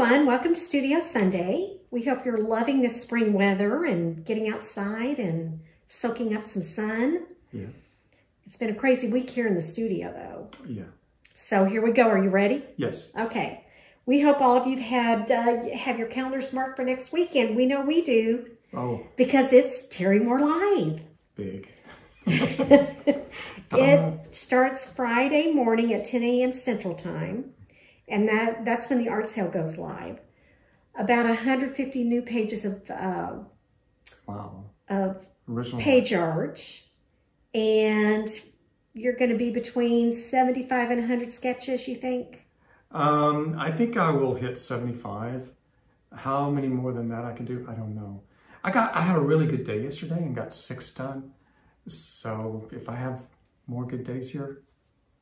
everyone. Welcome to Studio Sunday. We hope you're loving this spring weather and getting outside and soaking up some sun. Yeah. It's been a crazy week here in the studio, though. Yeah. So here we go. Are you ready? Yes. Okay. We hope all of you've had uh, have your calendars marked for next weekend. We know we do Oh, because it's Terry Moore Live. big. It starts Friday morning at 10 a.m. Central Time, and that that's when the art sale goes live. About 150 new pages of uh, Wow. of Original. page art, and you're going to be between 75 and 100 sketches. You think? Um, I think I will hit 75. How many more than that I can do, I don't know. I got I had a really good day yesterday and got six done. So if I have more good days here,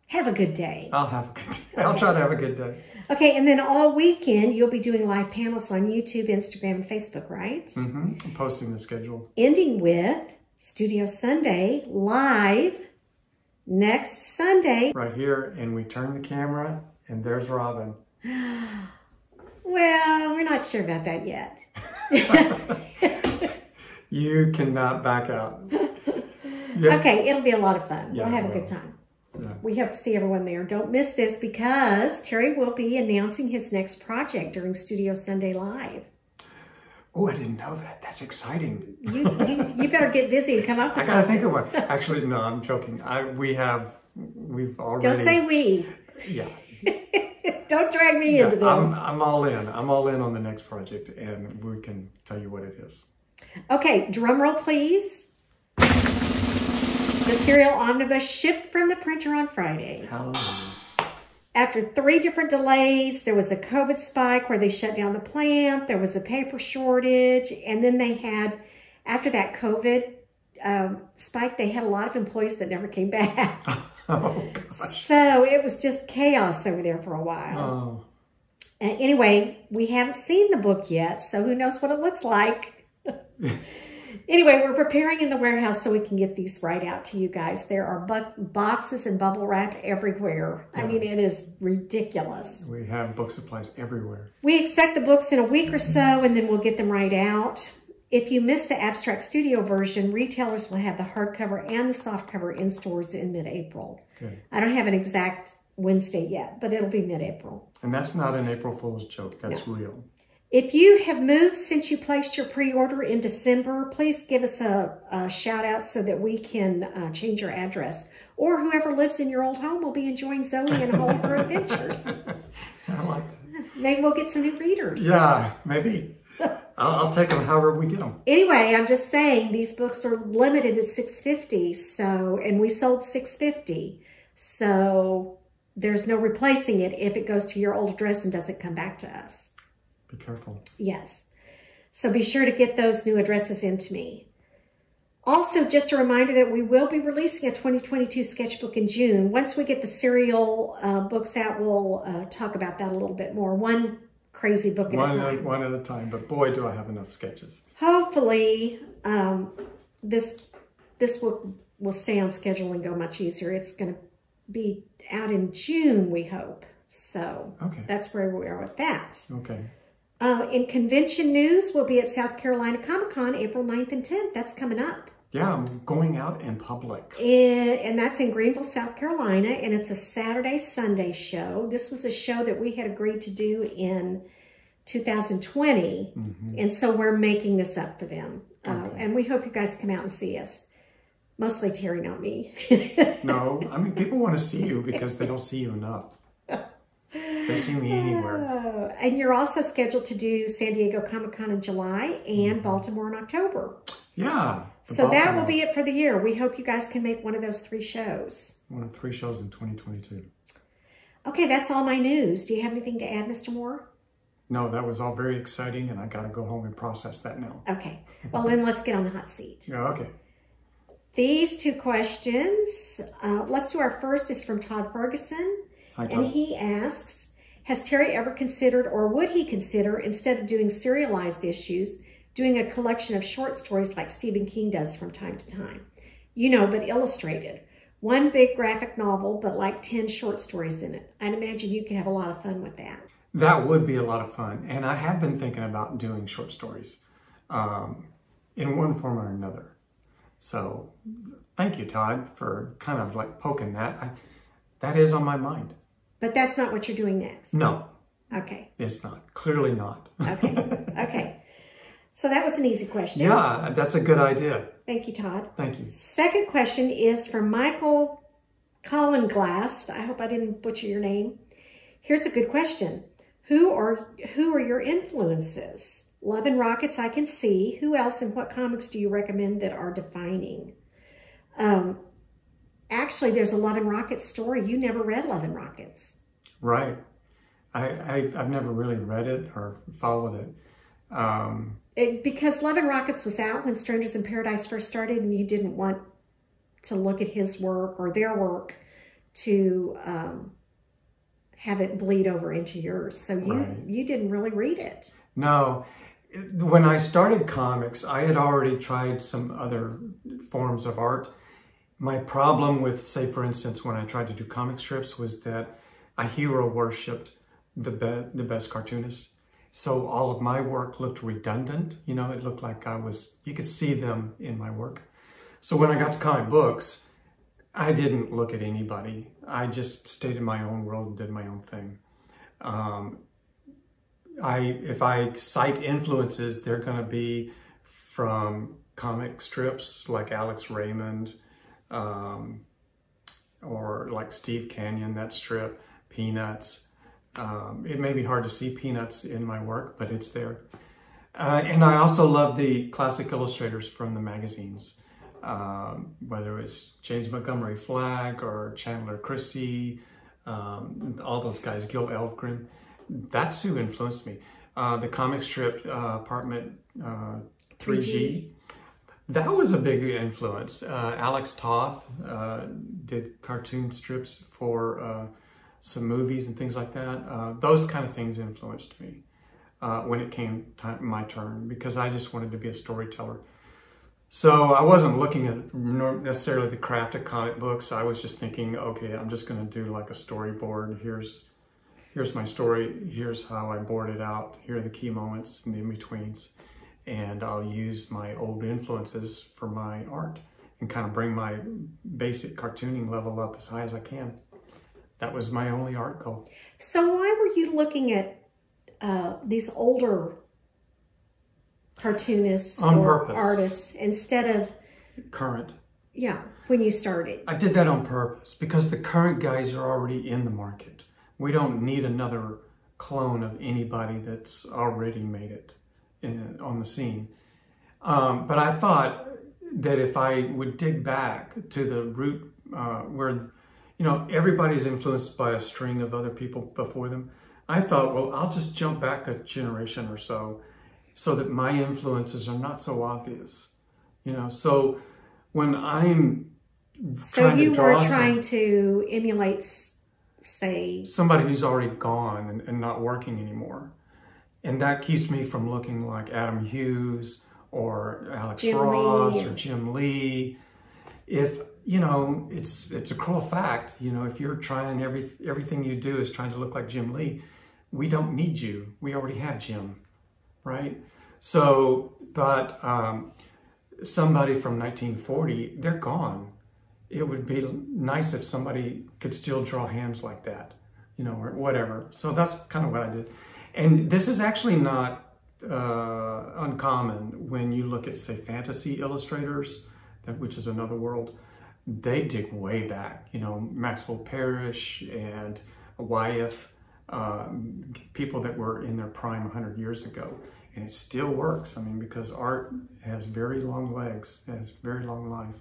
Have a good day. I'll have a good day. I'll try to have a good day. Okay, and then all weekend you'll be doing live panels on YouTube, Instagram, and Facebook, right? hmm I'm posting the schedule. ending with Studio Sunday live next Sunday. Right here, and we turn the camera, and there's Robyn. Well, we're not sure about that yet. You cannot back out. Yeah. Okay, it'll be a lot of fun. Yeah, we'll have a good time. We hope to see everyone there. Don't miss this because Terry will be announcing his next project during Studio Sunday Live. Oh, I didn't know that. That's exciting. You, you, you better get busy and come up with I gotta something. think of one. Actually, no, I'm joking. I we have we've already. Don't say we. Yeah, Don't drag me yeah. into this. I'm I'm all in. I'm all in on the next project, and we can tell you what it is. Okay, drum roll, please. The serial omnibus shipped from the printer on Friday. Hallelujah. After three different delays, there was a COVID spike where they shut down the plant, there was a paper shortage, and then they had, after that COVID um, spike, they had a lot of employees that never came back. Oh gosh. so it was just chaos over there for a while. Oh, anyway, we haven't seen the book yet, so who knows what it looks like. anyway, we're preparing in the warehouse so we can get these right out to you guys. There are boxes and bubble wrap everywhere. I mean, it is ridiculous. we have book supplies everywhere. We expect the books in a week or so, and then we'll get them right out. If you miss the Abstract Studio version, retailers will have the hardcover and the softcover in stores in mid-April. Good. I don't have an exact Wednesday yet, but it'll be mid-April. And that's not an April Fool's joke. That's real. If you have moved since you placed your pre-order in December, please give us a, a shout out so that we can uh, change your address. Or whoever lives in your old home will be enjoying Zoe and all of her adventures. I like that. Maybe we'll get some new readers. Yeah, maybe. I'll, I'll take them however we get them. Anyway, I'm just saying these books are limited at 650. So, and we sold 650. So there's no replacing it if it goes to your old address and doesn't come back to us. Be careful. Yes. So be sure to get those new addresses into me. Also, just a reminder that we will be releasing a 2022 sketchbook in June. Once we get the serial uh, books out, we'll uh, talk about that a little bit more. One crazy book at One a at, time. one at a time. But boy, do I have enough sketches. Hopefully, um, this this will will stay on schedule and go much easier. It's going to be out in June, we hope. So Okay. that's where we are with that. Okay. Uh, in convention news, we'll be at South Carolina Comic Con April 9th and 10th. That's coming up. Yeah, I'm going out in public. In, and that's in Greenville, South Carolina, and it's a Saturday Sunday show. This was a show that we had agreed to do in 2020, and so we're making this up for them. Uh, and we hope you guys come out and see us. Mostly Terry, not me. No, I mean, people want to see you because they don't see you enough. They see me anywhere. Oh, and you're also scheduled to do San Diego Comic Con in July and Baltimore in October. Yeah. So that will be it for the year. We hope you guys can make one of those three shows. one of three shows in 2022. Okay, that's all my news. Do you have anything to add, Mr. Moore? No, that was all very exciting, and I got to go home and process that now. Okay. Well, then let's get on the hot seat. Yeah, okay. These two questions, uh, let's do our first is from Todd Ferguson. Hi, And he asks, has Terry ever considered or would he consider, instead of doing serialized issues, doing a collection of short stories like Stephen King does from time to time? You know, but illustrated. One big graphic novel, but like 10 short stories in it. I'd imagine you could have a lot of fun with that. That would be a lot of fun. And I have been thinking about doing short stories um, in one form or another. So thank you, Todd, for kind of like poking that. I, that is on my mind. But that's not what you're doing next. No, Okay. it's not. Clearly not. Okay. okay. So that was an easy question. yeah, that's a good idea. Thank you, Todd. Thank you. Second question is from Michael Colin Glass. I hope I didn't butcher your name. Here's a good question. Who are who are your influences? Love and Rockets I can see. Who else and what comics do you recommend that are defining? Um, actually, there's a Love and Rockets story. You never read Love and Rockets. Right. I, I, I've never really read it or followed it. Um, It, because Love and Rockets was out when Strangers in Paradise first started, and you didn't want to look at his work or their work to um, have it bleed over into yours. So you Right. you didn't really read it. No, when I started comics, I had already tried some other forms of art. My problem with, say, for instance, when I tried to do comic strips was that I hero worshipped the be- the best cartoonists. So all of my work looked redundant. You know, it looked like I was. You could see them in my work. So when I got to comic books, I didn't look at anybody. I just stayed in my own world and did my own thing. Um, I if I cite influences, they're going to be from comic strips like Alex Raymond, um, or like Steve Canyon, that strip, Peanuts. Um, it may be hard to see Peanuts in my work, but it's there. Uh, and I also love the classic illustrators from the magazines, um, whether it's James Montgomery Flagg or Chandler Christy, um, all those guys, Gil Elvgren. That's who influenced me. Uh, the comic strip uh, Apartment uh, 3G. 3G. That was a big influence. Uh, Alex Toth uh, did cartoon strips for uh, some movies and things like that. Uh, those kind of things influenced me uh, when it came time, my turn because I just wanted to be a storyteller. So I wasn't looking at necessarily the craft of comic books. I was just thinking, okay, I'm just going to do like a storyboard. Here's here's my story. Here's how I board it out. Here are the key moments and the in betweens, and I'll use my old influences for my art and kind of bring my basic cartooning level up as high as I can. That was my only art goal. So why were you looking at uh, these older cartoonists On or purpose. artists instead of Current. yeah when you started? I did that on purpose because the current guys are already in the market. We don't need another clone of anybody that's already made it in, on the scene. Um, but I thought that if I would dig back to the root uh, where, you know, everybody's influenced by a string of other people before them, I thought, well, I'll just jump back a generation or so so that my influences are not so obvious. You know, so when I'm So trying to you were some- trying to emulate, say, somebody who's already gone and, and not working anymore. And that keeps me from looking like Adam Hughes or Alex Jim Ross Lee. or Jim Lee. If you know, it's it's a cruel fact. You know, if you're trying every everything you do is trying to look like Jim Lee, we don't need you. We already have Jim, right? So, but um, somebody from 1940, they're gone. It would be nice if somebody could still draw hands like that, you know, or whatever. So that's kind of what I did. And this is actually not uh, uncommon when you look at, say, fantasy illustrators, that, which is another world. They dig way back, you know, Maxwell Parrish and Wyeth, um, people that were in their prime 100 years ago. And it still works. I mean, because art has very long legs, has very long life.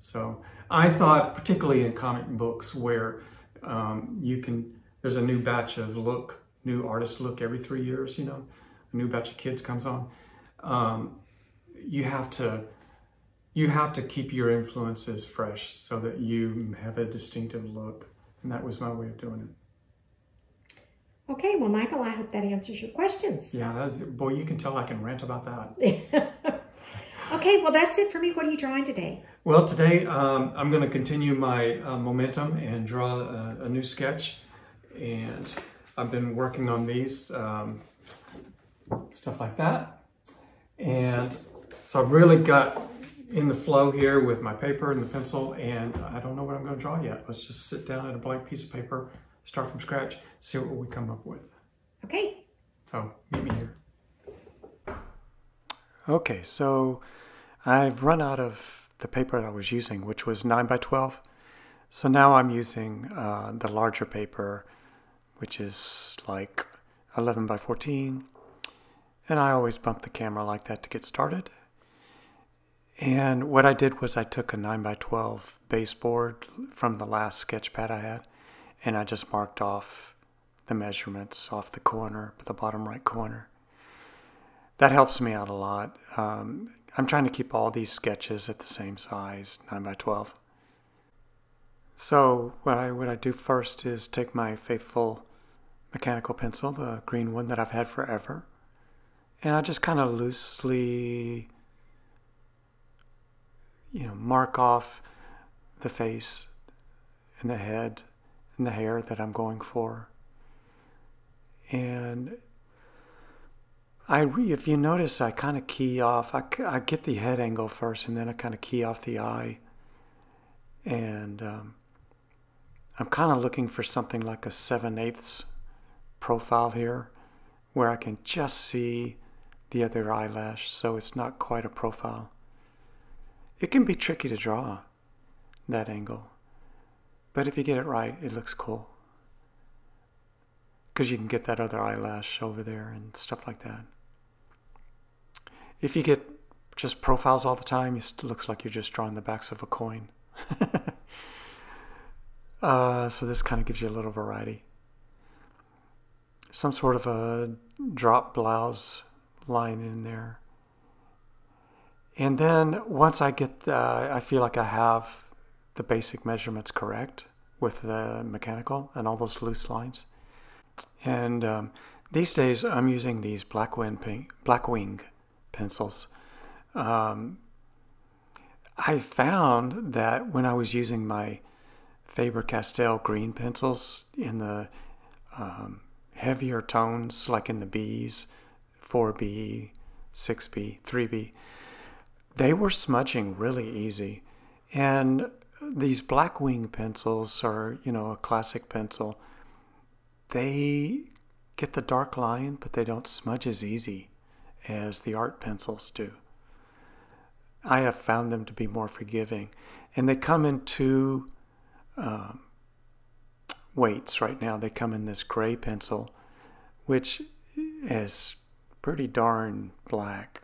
So I thought, particularly in comic books, where um, you can, there's a new batch of look, new artists look every three years. You know, a new batch of kids comes on. Um, you have to, you have to keep your influences fresh so that you have a distinctive look, and that was my way of doing it. okay, well, Michael, I hope that answers your questions. Yeah, that's, boy, you can tell I can rant about that. okay, well, that's it for me. What are you drawing today? Well, today um, I'm going to continue my uh, momentum and draw a, a new sketch. And I've been working on these, um, stuff like that. And so I've really got in the flow here with my paper and the pencil and I don't know what I'm going to draw yet. Let's just sit down at a blank piece of paper, start from scratch, see what we come up with. Okay. So meet me here. Okay, so I've run out of the paper that I was using, which was 9 by 12. So now I'm using uh, the larger paper, which is like 11 by 14. And I always bump the camera like that to get started. And what I did was I took a 9 by 12 baseboard from the last sketch pad I had, and I just marked off the measurements off the corner, the bottom right corner. That helps me out a lot. Um, I'm trying to keep all these sketches at the same size, 9 by 12. So what I, what I do first is take my faithful mechanical pencil, the green one that I've had forever, and I just kind of loosely you know, mark off the face and the head and the hair that I'm going for. And I, if you notice, I kind of key off. I, I get the head angle first, and then I kind of key off the eye. And um, I'm kind of looking for something like a 7 eighths profile here, where I can just see the other eyelash, so it's not quite a profile. It can be tricky to draw that angle, but if you get it right, it looks cool. Because you can get that other eyelash over there and stuff like that. If you get just profiles all the time, it looks like you're just drawing the backs of a coin. uh, so this kind of gives you a little variety. Some sort of a drop blouse line in there. And then once I get, the, I feel like I have the basic measurements correct with the mechanical and all those loose lines. And um, these days I'm using these Blackwing, Blackwing pencils. Um, I found that when I was using my Faber-Castell green pencils in the um, heavier tones, like in the Bs, 4B, 6B, 3B, they were smudging really easy. And these Blackwing pencils are, you know, a classic pencil. They get the dark line, but they don't smudge as easy as the art pencils do. I have found them to be more forgiving. And they come in two um, weights right now. They come in this gray pencil, which is pretty darn black.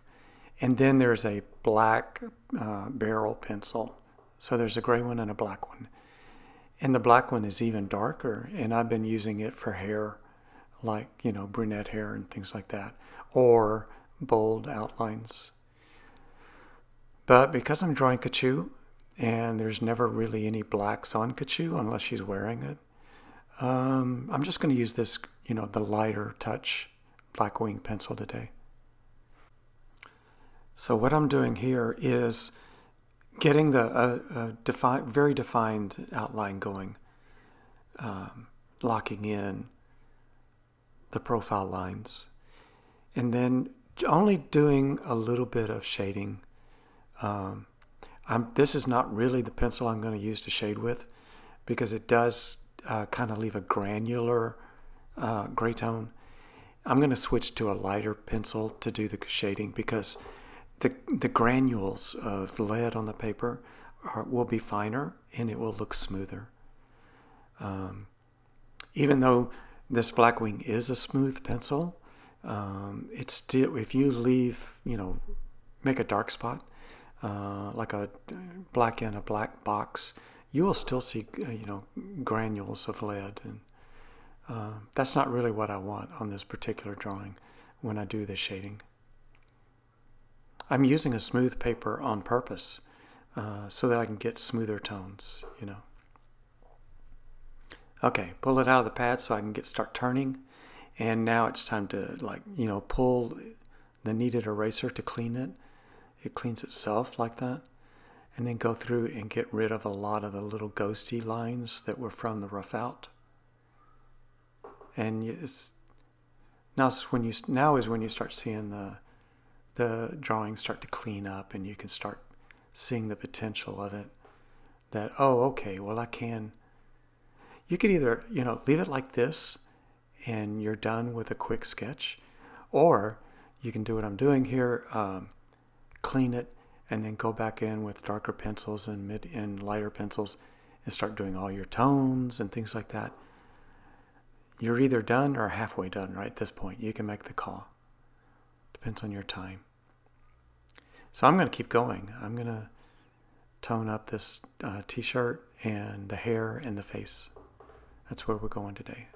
And then there's a black uh, barrel pencil. So there's a gray one and a black one. And the black one is even darker, and I've been using it for hair, like, you know, brunette hair and things like that, or bold outlines. But because I'm drawing Katchoo, and there's never really any blacks on Katchoo unless she's wearing it, um, I'm just going to use this, you know, the lighter touch Blackwing pencil today. So what I'm doing here is getting the uh, uh, defi very defined outline going, um, locking in the profile lines, and then only doing a little bit of shading. Um, this is not really the pencil I'm going to use to shade with because it does uh, kind of leave a granular uh, gray tone. I'm going to switch to a lighter pencil to do the shading because the, the granules of lead on the paper are, will be finer and it will look smoother. Um, even though this Blackwing is a smooth pencil, um, it's still, if you leave, you know, make a dark spot, uh, like a black in a black box, you will still see, uh, you know, granules of lead. And uh, that's not really what I want on this particular drawing when I do the shading. I'm using a smooth paper on purpose uh, so that I can get smoother tones, you know. Okay, pull it out of the pad so I can get start turning. And now it's time to like, you know, pull the kneaded eraser to clean it. It cleans itself like that. And then go through and get rid of a lot of the little ghosty lines that were from the rough out. and it's now is when you now is when you start seeing the the drawings start to clean up, and you can start seeing the potential of it. That oh, okay, well I can. You could either you know leave it like this, and you're done with a quick sketch, or you can do what I'm doing here, um, clean it, and then go back in with darker pencils and mid and lighter pencils and start doing all your tones and things like that. You're either done or halfway done right at this point. You can make the call. Depends on your time. So I'm going to keep going. I'm going to tone up this uh, t-shirt and the hair and the face. That's where we're going today.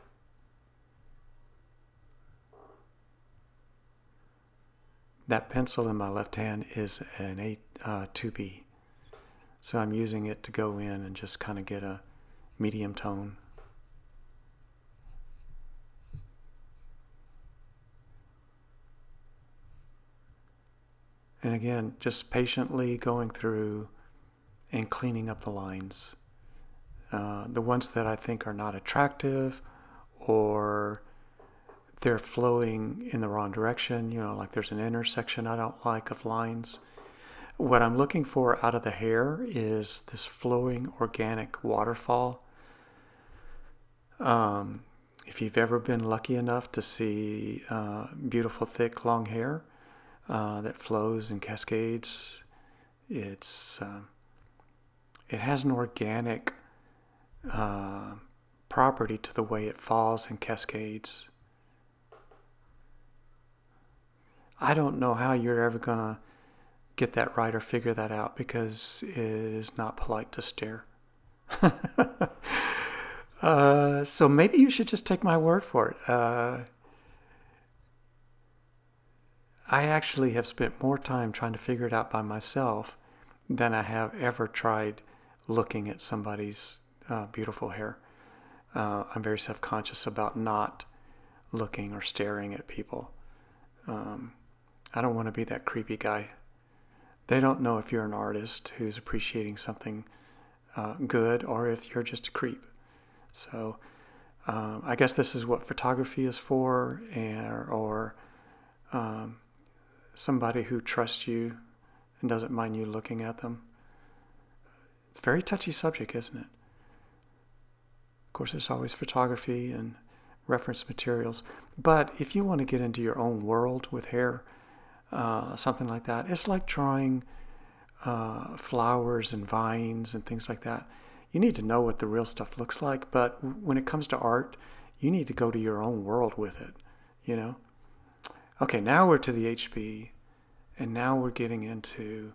That pencil in my left hand is an A, uh, 2B. So I'm using it to go in and just kind of get a medium tone. And again, just patiently going through and cleaning up the lines. Uh, the ones that I think are not attractive or they're flowing in the wrong direction, you know, like there's an intersection I don't like of lines. What I'm looking for out of the hair is this flowing organic waterfall. Um, if you've ever been lucky enough to see uh, beautiful, thick, long hair uh, that flows and cascades, it's uh, it has an organic uh, property to the way it falls and cascades. I don't know how you're ever going to get that right or figure that out because it is not polite to stare. uh, so maybe you should just take my word for it. Uh, I actually have spent more time trying to figure it out by myself than I have ever tried looking at somebody's uh, beautiful hair. Uh, I'm very self conscious about not looking or staring at people. Um, I don't want to be that creepy guy. They don't know if you're an artist who's appreciating something uh, good or if you're just a creep. So um, I guess this is what photography is for, and, or um, somebody who trusts you and doesn't mind you looking at them. It's a very touchy subject, isn't it? Of course, there's always photography and reference materials. But if you want to get into your own world with hair, uh, something like that. It's like drawing uh, flowers and vines and things like that. You need to know what the real stuff looks like, but when it comes to art, you need to go to your own world with it, you know? Okay, now we're to the HB, and now we're getting into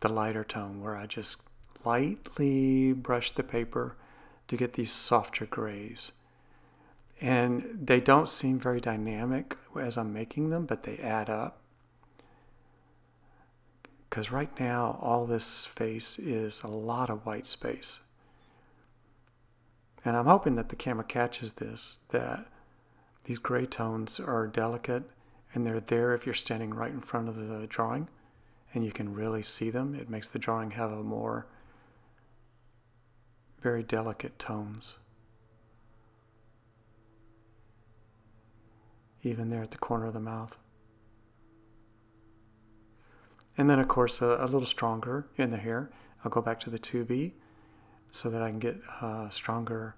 the lighter tone where I just lightly brush the paper to get these softer grays. And they don't seem very dynamic as I'm making them, but they add up. Because right now, all this face is a lot of white space. And I'm hoping that the camera catches this, that these gray tones are delicate and they're there if you're standing right in front of the drawing and you can really see them. It makes the drawing have a more very delicate tones. Even there at the corner of the mouth. And then, of course, a, a, little stronger in the hair. I'll go back to the 2B so that I can get uh, stronger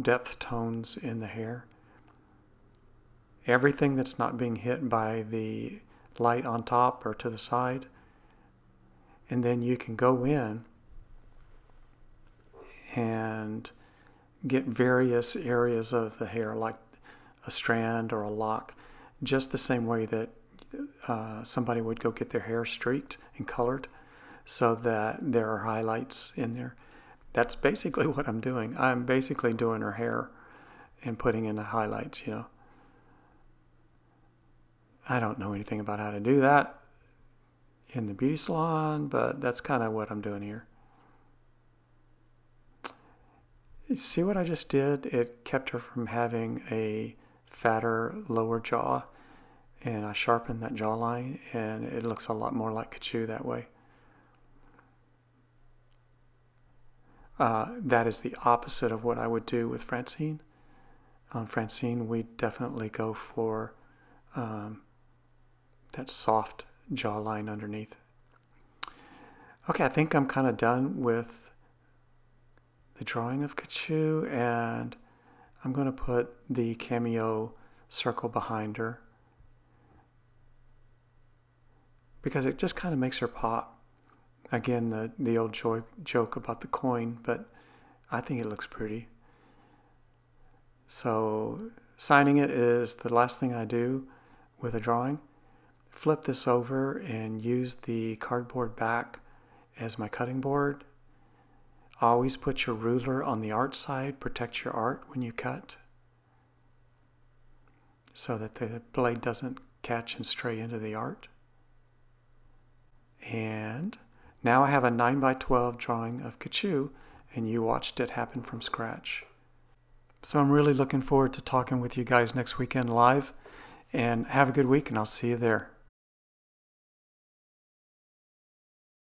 depth tones in the hair. Everything that's not being hit by the light on top or to the side. And then you can go in and get various areas of the hair, like a strand or a lock, just the same way that uh, somebody would go get their hair streaked and colored so that there are highlights in there. That's basically what I'm doing. I'm basically doing her hair and putting in the highlights, you know. I don't know anything about how to do that in the beauty salon, but that's kind of what I'm doing here. See what I just did? It kept her from having a fatter lower jaw and I sharpen that jawline and it looks a lot more like Katchoo that way. Uh, that is the opposite of what I would do with Francine. on Francine, we definitely go for um, that soft jawline underneath. Okay, I think I'm kind of done with the drawing of Katchoo and I'm going to put the cameo circle behind her because it just kind of makes her pop. Again, the, the old joke, joke about the coin, but I think it looks pretty. So signing it is the last thing I do with a drawing. Flip this over and use the cardboard back as my cutting board. Always put your ruler on the art side, protect your art when you cut so that the blade doesn't catch and stray into the art. And now I have a 9 by 12 drawing of Katchoo and you watched it happen from scratch. So I'm really looking forward to talking with you guys next weekend live and have a good week and I'll see you there.